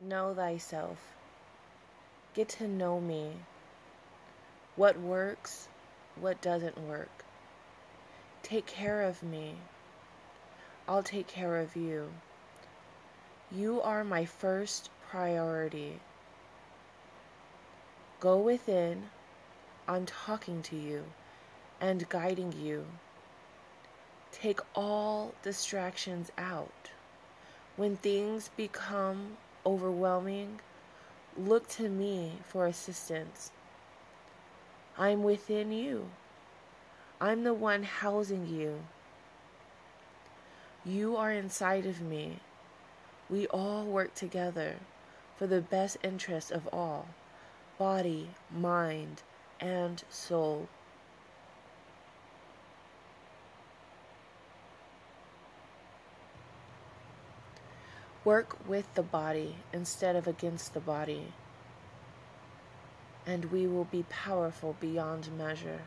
Know thyself. Get to know me. What works, what doesn't work. Take care of me. I'll take care of you. You are my first priority. Go within. I'm talking to you and guiding you. Take all distractions out. When things become overwhelming, look to me for assistance. I'm within you. I'm the one housing you. You are inside of me. We all work together for the best interest of all body, mind, and soul. Work with the body instead of against the body, and we will be powerful beyond measure.